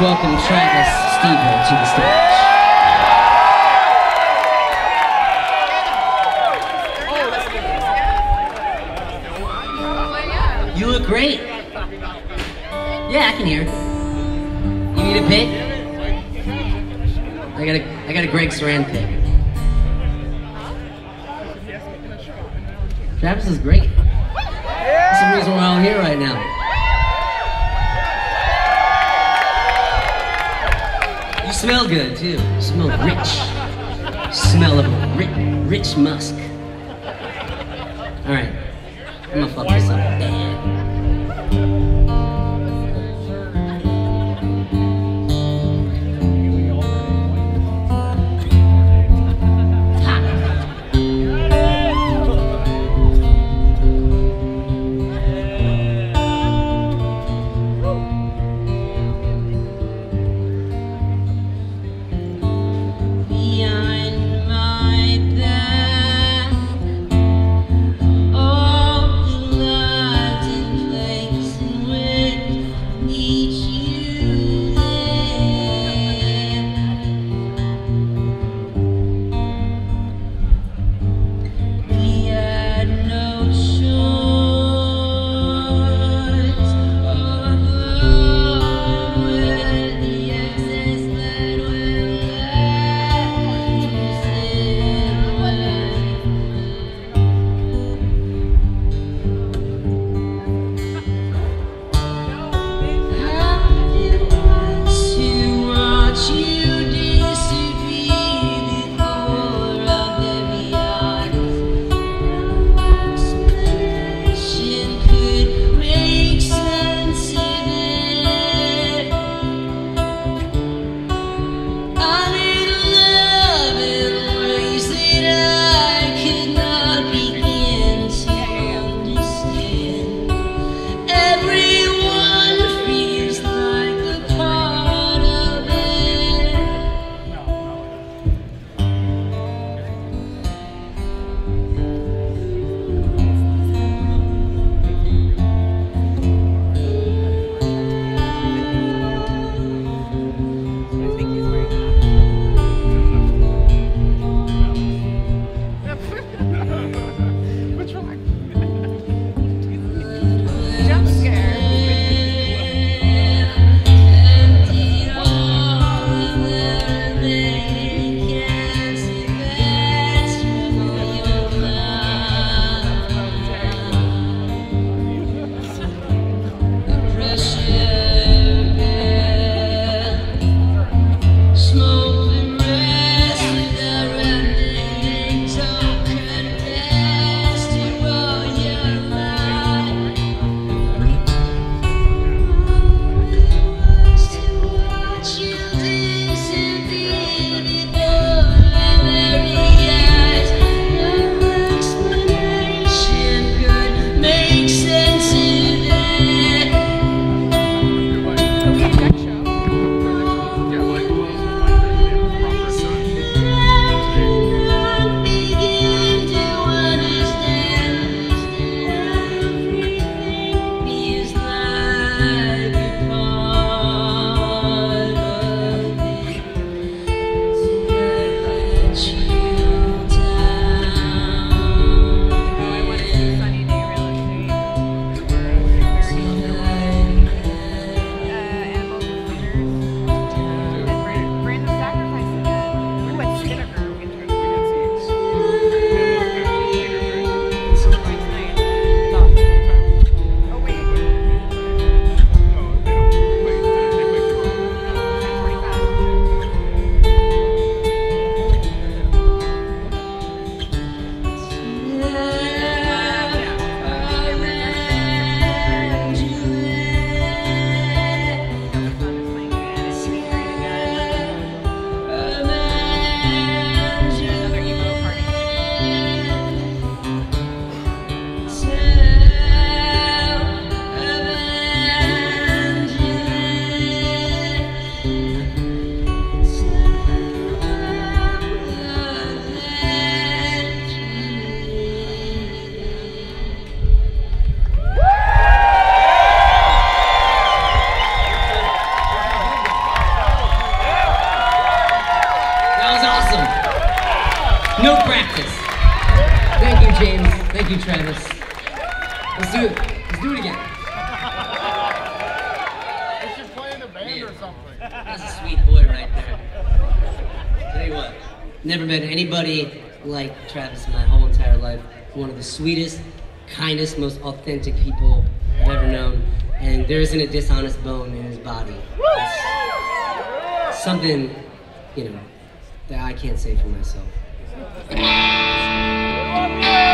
welcome Travis Stever to the stage. You look great. Yeah, I can hear. You need a pick? I got a, I got a Greg Saran pick. Travis is great. That's the reason we're all here right now. Smell good too. Smell rich. Smell of rich, rich musk. All right, I'm gonna fuck this up Thank you, James. Thank you, Travis. Let's do it. Let's do it again. We should play in a band or something. That's a sweet boy right there. Tell you what, never met anybody like Travis in my whole entire life. One of the sweetest, kindest, most authentic people I've ever known. And there isn't a dishonest bone in his body. It's something, you know, that I can't say for myself. Oh.